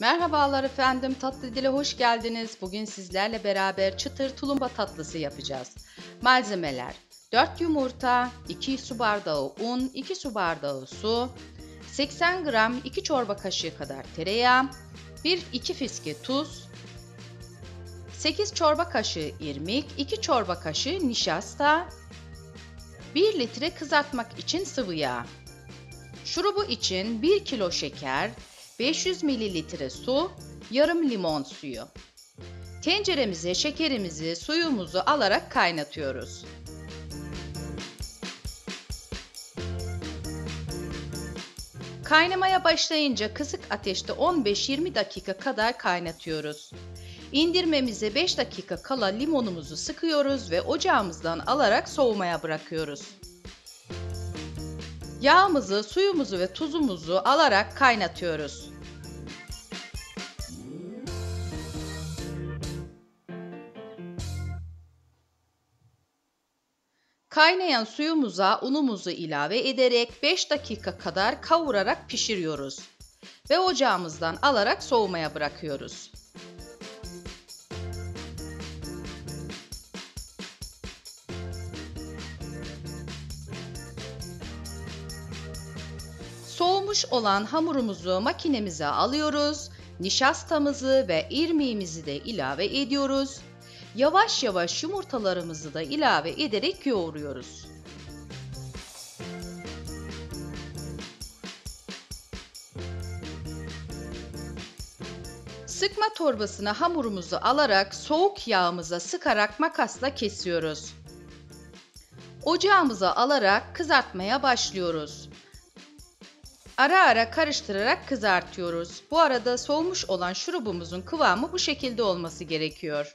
Merhabalar efendim, Tatlı Dile hoş geldiniz. Bugün sizlerle beraber çıtır tulumba tatlısı yapacağız. Malzemeler 4 yumurta, 2 su bardağı un, 2 su bardağı su, 80 gram 2 çorba kaşığı kadar tereyağı, 1-2 fiske tuz, 8 çorba kaşığı irmik, 2 çorba kaşığı nişasta, 1 litre kızartmak için sıvı yağ. Şurubu için 1 kilo şeker, 500 mililitre su, yarım limon suyu. Tenceremize şekerimizi, suyumuzu alarak kaynatıyoruz. Kaynamaya başlayınca kısık ateşte 15-20 dakika kadar kaynatıyoruz. İndirmemize 5 dakika kala limonumuzu sıkıyoruz ve ocağımızdan alarak soğumaya bırakıyoruz. Yağımızı, suyumuzu ve tuzumuzu alarak kaynatıyoruz. Kaynayan suyumuza unumuzu ilave ederek 5 dakika kadar kavurarak pişiriyoruz ve ocağımızdan alarak soğumaya bırakıyoruz. Soğumuş olan hamurumuzu makinemize alıyoruz. Nişastamızı ve irmiğimizi de ilave ediyoruz. Yavaş yavaş yumurtalarımızı da ilave ederek yoğuruyoruz. Sıkma torbasına hamurumuzu alarak soğuk yağımıza sıkarak makasla kesiyoruz. Ocağımıza alarak kızartmaya başlıyoruz. Ara ara karıştırarak kızartıyoruz. Bu arada soğumuş olan şurubumuzun kıvamı bu şekilde olması gerekiyor.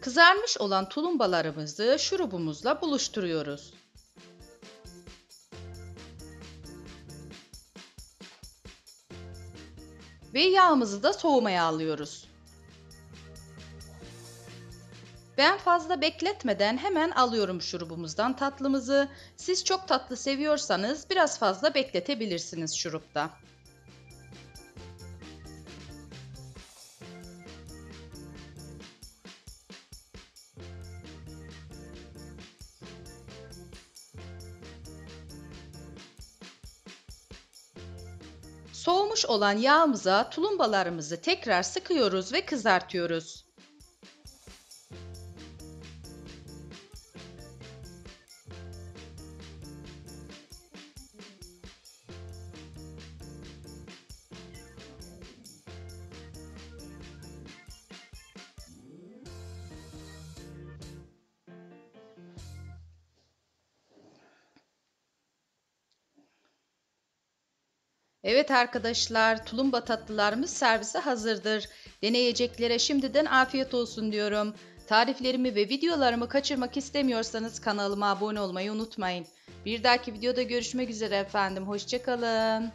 Kızarmış olan tulumbalarımızı şurubumuzla buluşturuyoruz. Ve yağımızı da soğumaya alıyoruz. Ben fazla bekletmeden hemen alıyorum şurubumuzdan tatlımızı. Siz çok tatlı seviyorsanız biraz fazla bekletebilirsiniz şurupta. Soğumuş olan yağımıza tulumbalarımızı tekrar sıkıyoruz ve kızartıyoruz. Evet arkadaşlar, tulumba tatlılarımız servise hazırdır. Deneyeceklere şimdiden afiyet olsun diyorum. Tariflerimi ve videolarımı kaçırmak istemiyorsanız kanalıma abone olmayı unutmayın. Bir dahaki videoda görüşmek üzere efendim. Hoşçakalın.